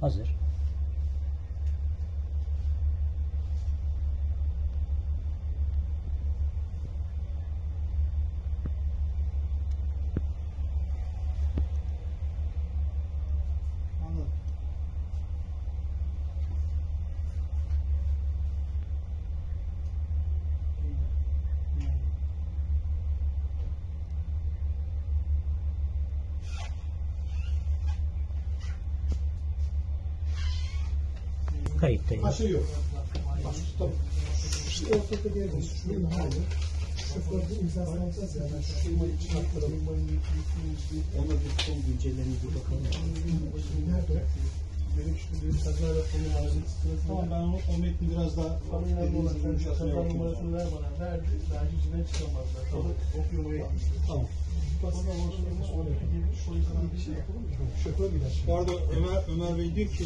Hazır. Kayıttayız. Başka yok. Başka tamam. İşte ortada yerde şunun hali. Şoförde imzasını alacağız ya. Ben şu firmayı çıkarttıralım. Ona bir son güncellerini bir bakalım. Nerede? Benim işte bir kaza raporu lazım. Tamam ben o, o metni biraz daha önemli olan sen şu Yumuşatmaya numarasını ver bana. Verdi. Daha yüzünden çıkamazlar. Tamam. Okuyor Tamam. Şoför gider. Bu arada Ömer, Ömer Bey diyor ki